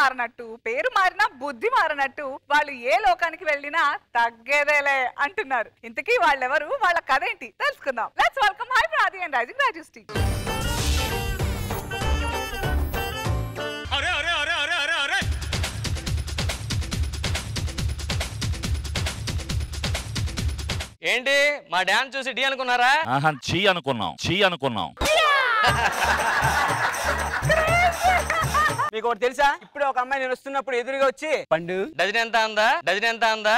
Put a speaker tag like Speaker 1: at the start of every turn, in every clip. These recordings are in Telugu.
Speaker 1: మారినట్టు పేరు మారినా బుద్ధి మారినట్టు వాళ్ళు ఏ లోకానికి వెళ్ళినా తగ్గేదేలే అంటున్నారు. ఇంతకీ వాళ్ళెవరు? వాళ్ళ కథ ఏంటి? తెలుసుకుందాం. లెట్స్ వెల్కమ్ హై ప్రాది అండ్ రైజింగ్ రాజుస్టీ
Speaker 2: అరే అరే అరే అరే అరే అరే!
Speaker 3: ఏంటి? మా డాన్స్ చూసి డి అనుకున్నారా?
Speaker 4: చీ అనుకున్నాం. చీ అనుకున్నాం.
Speaker 5: మీకు ఒకటి తెలుసా? ఇప్పుడు ఒక అమ్మాయి నేను వస్తున్నప్పుడు ఎదురుగా వచ్చి పండు.
Speaker 3: డజన్ ఎంత అందా? డజన్ ఎంత అందా?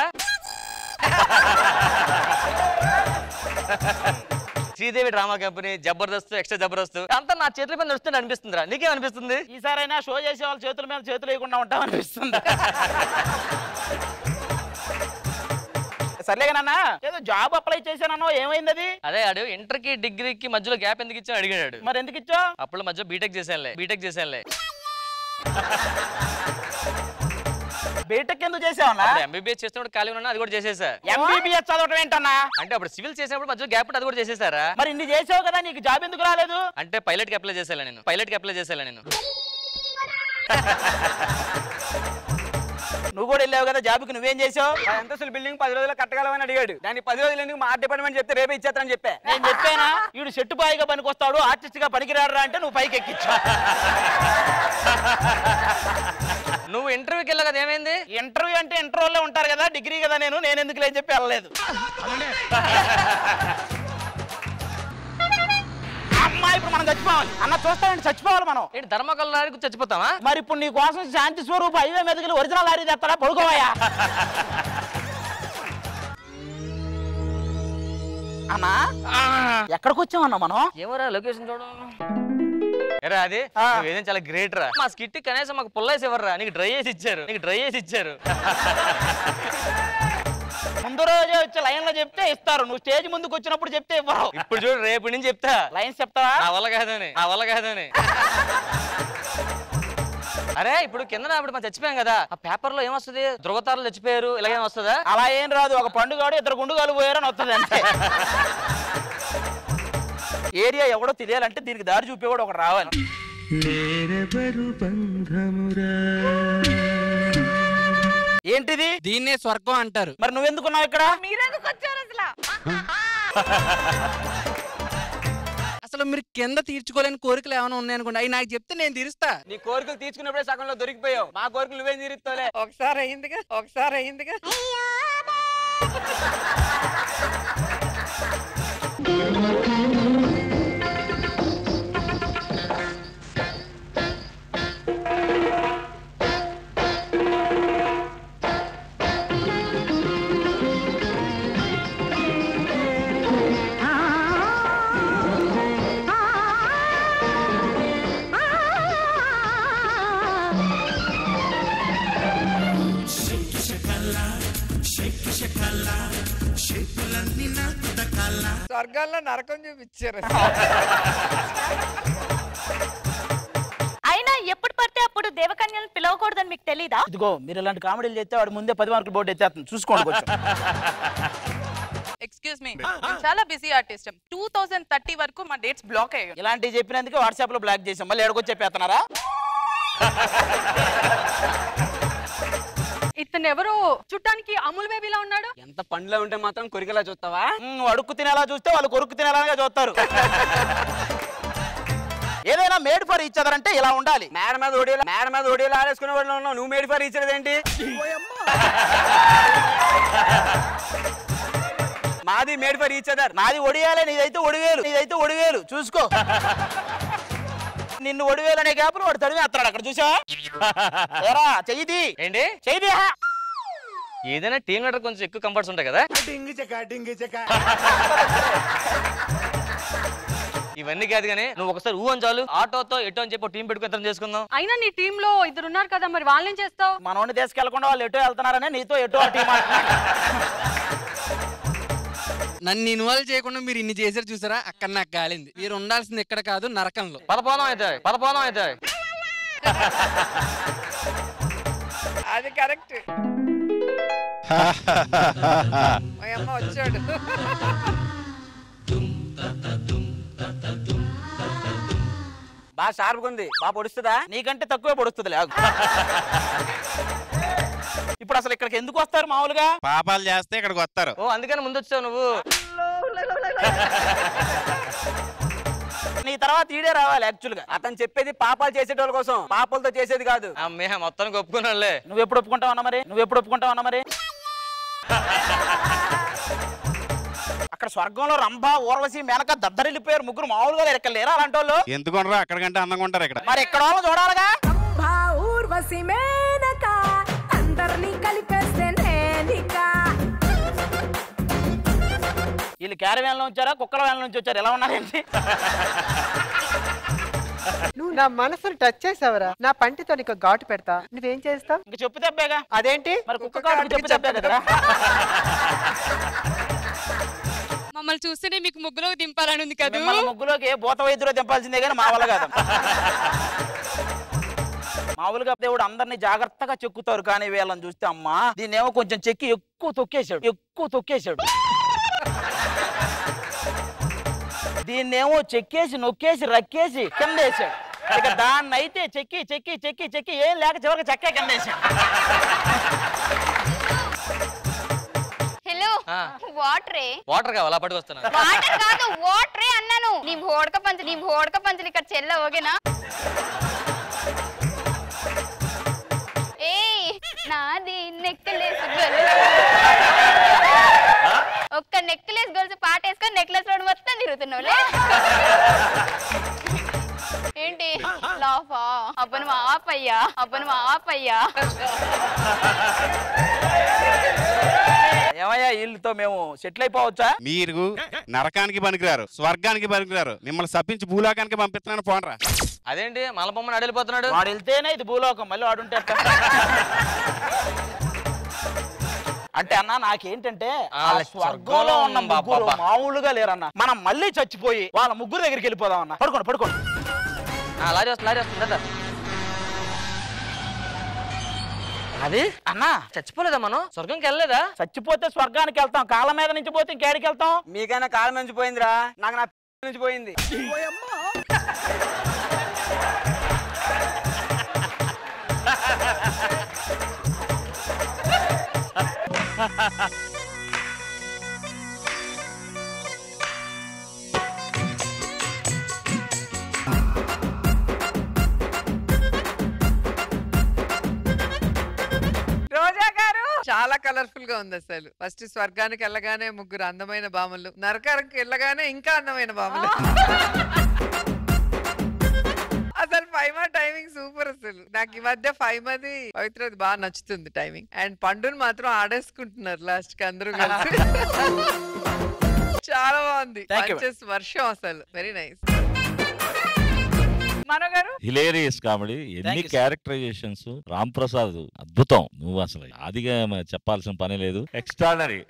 Speaker 3: Sridevi drama company Jabardasth extra Jabardasth. అంతా నా చేతుల మీద నడుస్తుంది అనిపిస్తుందిరా. నీకేం అనిపిస్తుంది
Speaker 6: ఈసారైనా షో చేసే వాళ్ళ చేతుల మీద చేతులు వేయకుండా ఉంటాం అనిపిస్తుంది. సర్లేగా నాన్న ఏదో జాబ్ అప్లై చేశానన్నో ఏమైంది అది
Speaker 3: అదే ఆడు ఇంటర్కి డిగ్రీకి మధ్యలో గ్యాప్ ఎందుకు ఇచ్చా అడిగాడు
Speaker 6: మరి ఎందుకు ఇచ్చావు?
Speaker 3: అప్పుడు మధ్య బీటెక్ చేశానులే బీటెక్ చేశానులే.
Speaker 6: బీటెక్ ఎందుకు చేసావన్నా?
Speaker 3: ఎంబీబీఎస్ చేస్తున్నప్పుడు ఖాళీ ఉన్నా అది కూడా చేసేసా.
Speaker 6: ఎంబీబీఎస్ చదవటం ఏంటన్నా?
Speaker 3: అంటే అప్పుడు సివిల్ చేసినప్పుడు మధ్యలో గ్యాప్ అది కూడా చేసేసారా?
Speaker 6: మరి ఇన్ని చేసావు కదా నీకు జాబ్ ఎందుకు రాలేదు?
Speaker 3: అంటే పైలట్కి అప్లై చేసేలా నేను. పైలట్కి అప్లై చేసేలా నేను.
Speaker 6: నువ్వు కూడా వెళ్ళావు కదా జాబ్కి నువ్వేం చేసావు?
Speaker 5: అంతస్తుల బిల్డింగ్ పది రోజులు కట్టగలమని అడిగాడు. దానికి పది రోజులు ఎందుకు మా ఆర్ట్ డిపార్ట్మెంట్ చెప్తే రేపే ఇచ్చేస్తానని చెప్పా.
Speaker 6: నేను చెప్పానా? వీడు సెట్టు బాయిగా పనికొస్తాడు ఆర్టిస్ట్గా పనికిరాడరా అంటే నువ్వు పైకి ఎక్కించా
Speaker 3: ఇంటర్వ్యూకి వెళ్ళా కదా ఏమైంది?
Speaker 6: ఇంటర్వ్యూ అంటే ఇంటర్వ్యూలో ఉంటారు కదా డిగ్రీ కదా నేను నేను ఎందుకు లేని చెప్పి వెళ్ళలేదు. అమ్మా ఇప్పుడు మనం చచ్చిపోవాలి. అన్న చూస్తానండి చచ్చిపోవాలి మనం.
Speaker 3: ఏంటి ధర్మకల్ లారీ చచ్చిపోతావా?
Speaker 6: మరి ఇప్పుడు నీ కోసం శాంతి స్వరూప్ హైవే మీదకి ఒరిజినల్ లారీ తెస్తారా అన్నా ఎక్కడికి వచ్చామన్నా మనం?
Speaker 3: ఏమరా లొకేషన్ చూడు. ఎరా అది? ఏదైనా చాలా గ్రేట్ రా. మా స్కిట్ కనీసం మాకు పుల్లేసి ఇవ్వరా నీకు డ్రై చేసి ఇచ్చారు. నీకు డ్రై చేసి ఇచ్చారు.
Speaker 6: ముందు రోజే వచ్చి లైన్లో చెప్తే ఇస్తారు. నువ్వు స్టేజ్ ముందుకు వచ్చినప్పుడు చెప్తే ఇవ్వరు.
Speaker 3: ఇప్పుడు చూడు రేపు నుంచి చెప్తా.
Speaker 6: లైన్స్ చెప్తావా?
Speaker 3: నా వల్ల కాదని నా వల్ల కాదని. అరే ఇప్పుడు కింద ఇప్పుడు మనం చచ్చిపోయాం కదా. ఆ పేపర్లో ఏమొస్తుంది? ధృవతారులు చచ్చిపోయారు. ఇలాగేం వస్తుందా?
Speaker 6: అలా ఏం రాదు. ఒక పండుగాడు ఇద్దరు గుండుగాలు పోయారని వస్తుంది అంతే. ఏరియా ఎవడో తెలియాలంటే దీనికి దారి చూపేవాడు ఒకడు రావాలి. ఏంటిది?
Speaker 7: దీన్నే స్వర్గం అంటారు.
Speaker 6: మరి నువ్వెందుకున్నావు ఇక్కడ?
Speaker 1: మీరెందుకు వచ్చారు అసలు?
Speaker 7: అసలు మీరు కింద తీర్చుకోలేని కోరికలు ఏమైనా ఉన్నాయనుకోండి. అవి నాకు చెప్తే నేను తీరుస్తా.
Speaker 5: నీ కోరికలు తీర్చుకున్నప్పుడే సగంలో దొరికిపోయావు. మా కోరికలు నువ్వేం తీరుస్తావులే?
Speaker 1: ఒకసారి అయిందిగా ఒకసారి అయిందిగా స్వర్గాల్లో నరకం చూపించారు.
Speaker 8: అయినా ఎప్పుడు పడితే అప్పుడు దేవకన్యలను పిలవకూడదని మీకు తెలీదా?
Speaker 6: ఇదిగో మీరు ఇలాంటి కామెడీలు చేస్తే వాడు ముందే పది మార్కులు బోర్డు ఎత్తేస్తుంది చూసుకోండి కొంచెం.
Speaker 9: ఎక్స్క్యూజ్ మీ చాలా busy artist two thousand thirty వరకు మా డేట్స్ బ్లాక్ అయ్యాయి.
Speaker 6: ఇలాంటివి చెప్పినందుకే వాట్సాప్లో బ్లాక్ చేసాం మళ్ళీ ఎడకొచ్చి చెప్పేస్తున్నారా?
Speaker 9: ఇతను ఎవరో చుట్టానికి అమూల్ బేబీలా ఉన్నాడు.
Speaker 5: ఎంత పండ్లో ఉంటే మాత్రం కొరికలా చూస్తావా?
Speaker 6: అడుక్కు తినేలా చూస్తే వాళ్ళు కొరుక్కు తినేలాగా చూస్తారు. ఏదైనా మేడ్ ఫర్ ఈచ్ అదర్ అంటే ఇలా ఉండాలి.
Speaker 5: మేడ మీద ఒడియోలు మేడ మీద ఒడియోలు ఆడేసుకునే వాళ్ళు ఉన్నావు. నువ్వు మేడి ఫర్ ఇచ్చేది ఏంటి? మాది మేడ్ ఫర్ ఈచ్ అదర్
Speaker 6: నాది ఒడియాలే నీదైతే ఒడివేలు. నీదైతే ఒడివేలు. చూసుకో. నిన్ను ఒడివేలు అనే గ్యాపులు వాడు తడివి అత్తాడు అక్కడ చూసావా? ఏరా చెయ్యిది.
Speaker 3: ఏంటి?
Speaker 6: చెయ్యిది.
Speaker 3: ఏదైనా టీం లీడర్ కొంచెం ఎక్కువ కంఫర్ట్స్ ఉంటాయి కదా? ఇవన్నీ కాదు కానీ నువ్వు ఒకసారి ఊ అని చాలు. ఆటోతో ఎటో అని చెప్పి టీం పెట్టుకుని ఇద్దరం చేసుకుందాం.
Speaker 9: అయినా నీ టీమ్లో ఇద్దరు ఉన్నారు కదా మరి వాళ్ళని చేస్తావు?
Speaker 6: మనోడిని తీసుకెళ్ళకుండా వాళ్ళు ఎటో వెళ్తున్నారనే నీతో ఎటో ఆ టీం ఆడుతున్నారు.
Speaker 7: నన్ను ఇన్వాల్వ్ చేయకుండా మీరు ఇన్ని చేశారు చూసారా? అక్కడ నాకు కాలింది మీరు ఉండాల్సింది ఎక్కడ కాదు నరకంలో.
Speaker 3: పదపోదాం అయితే పదపోదాం అయితే.
Speaker 1: అది కరెక్ట్. అమ్మ వచ్చాడు.
Speaker 5: బాగా షార్ప్గా ఉంది. బాగా పొడుస్తుందా?
Speaker 6: నీకంటే తక్కువే పడుస్తుంది ఇప్పుడు అసలు ఇక్కడికి ఎందుకు వస్తారు మామూలుగా?
Speaker 2: పాపాలు చేస్తే ఇక్కడికి వస్తారు.
Speaker 3: ఓ అందుకని ముందు వచ్చావు నువ్వు.
Speaker 6: నీ తర్వాత ఈడే రావాలి యాక్చువల్గా.
Speaker 5: అతను చెప్పేది పాపాలు చేసేటోళ్ళ కోసం. పాపాలతో చేసేది కాదు.
Speaker 3: అమ్మే మొత్తానికి ఒప్పుకున్నాళ్ళే
Speaker 6: నువ్వు ఎప్పుడు ఒప్పుకుంటావు అన్న మరి? నువ్వు ఎప్పుడు ఒప్పుకుంటావు అన్న మరి? అక్కడ స్వర్గంలో రంభ ఊర్వశి మెనక దద్దరిల్లిపోయారు ముగ్గురు మామూలుగా ఇక్కడ లేరా అలాంటి వాళ్ళు
Speaker 2: ఎందుకుంటారు అక్కడికంటే అందంగా ఉంటారు ఇక్కడ.
Speaker 6: మరి ఇక్కడ వాళ్ళు చూడాలిగా?
Speaker 10: ఊర్వశి మేనక అందరినీ కలిపేస్తే నేనిక.
Speaker 6: వీళ్ళు క్యారవేన్లో వచ్చారా కుక్కల వేల నుంచి వచ్చారు ఎలా ఉన్నారేంటి?
Speaker 11: నువ్వు నా మనసును టచ్ చేసావురా? నా పంటితో నీకు ఘాటు పెడతా. నువ్వేం చేస్తావు?
Speaker 6: ఇంక చెప్పు తప్పేగా
Speaker 11: అదేంటి?
Speaker 6: మరి కుక్క కాడికి చెప్పు తప్పే కదరా
Speaker 12: మమ్మల్ని చూస్తేనే మీకు ముగ్గులోకి దింపాలని ఉంది కదా?
Speaker 6: ముగ్గులోకి ఏ భూత వైద్యులో దింపాల్సిందే కానీ మా వల్ల కాదు. మామూలుగా దేవుడు అందరినీ జాగ్రత్తగా చెక్కుతారు కానీ వీళ్ళని చూస్తే అమ్మా దీన్ని ఏమో కొంచెం చెక్కి ఎక్కువ తొక్కేశాడు ఎక్కువ తొక్కేశాడు. దీన్నేమో చెక్కేసి నొక్కేసి రక్కేసి కింద వేసాడు ఇక దాన్ని అయితే చెక్కి చెక్కి చెక్కి చెక్కి ఏం లేక చివరికి చెక్కే కింద వేసాడు
Speaker 13: హలో. వాటరే?
Speaker 3: వాటర్ కావాలా? పట్టుకొస్తున్నా
Speaker 13: వాటర్ కాదు వాటరే అన్నాను. నీ హోడక పంచులు నీ హోడక పంచులు ఇక్కడ చెల్ల ఓకేనా? అబ్బను మా ఆపయ్యా.
Speaker 6: ఏమయ్యా వీళ్ళతో మేము సెటిల్ అయిపోవచ్చా?
Speaker 2: మీరు నరకానికి పనికిరారు స్వర్గానికి పనికిరారు. మిమ్మల్ని సప్పించి భూలోకానికి పంపిస్తున్నాను పోనరా
Speaker 3: అదేంటి మలబొమ్మని అడలిపోతున్నాడు?
Speaker 6: వాడు వెళ్తేనే ఇది భూలోకం మళ్ళీ వాడుంటే? అంటే అన్న నాకేంటంటే స్వర్గంలో ఉన్న. ముగ్గురు మామూలుగా లేరన్న. మనం మళ్ళీ చచ్చిపోయి వాళ్ళ ముగ్గురు దగ్గరికి వెళ్ళిపోదాం అన్న పడుకోండి పడుకోండి.
Speaker 3: ఆ, లారీ వస్తుంది లారీ వస్తుంది అది?
Speaker 6: అన్నా
Speaker 3: చచ్చిపోలేదా మనం? స్వర్గంకి వెళ్ళలేదా?
Speaker 6: చచ్చిపోతే స్వర్గానికి వెళ్తాం. కాళ్ళ మీద నుంచి పోతే ఇంకేడికి వెళ్తాం?
Speaker 5: మీకైనా కాలం నుంచి పోయిందిరా. నాకు నా నుంచి పోయింది.
Speaker 1: రోజా
Speaker 11: కలర్ఫుల్గా ఉంది అసలు ఫస్ట్ స్వర్గానికి వెళ్ళగానే ముగ్గురు అందమైన బామలు నరకానికి వెళ్ళగానే ఇంకా అందమైన బామలు అసలు ఫైవ్ మా టైమింగ్ సూపర్ అసలు. నాకు ఈ మధ్య ఫైవ్ మది పవిత్రది బాగా నచ్చుతుంది టైమింగ్. అండ్ పండుని మాత్రం ఆడేసుకుంటున్నారు లాస్ట్కి అందరూ కలిసి. చాలా బాగుంది. వర్షం అసలు. Very nice
Speaker 1: Mano garu
Speaker 4: hilarious comedy. ఎన్ని. క్యారెక్టరైజేషన్స్? రామ్ ప్రసాద్ అద్భుతం. నువ్వు అసలు అదిగా చెప్పాల్సిన పని లేదు. ఎక్స్ట్రాడనరీ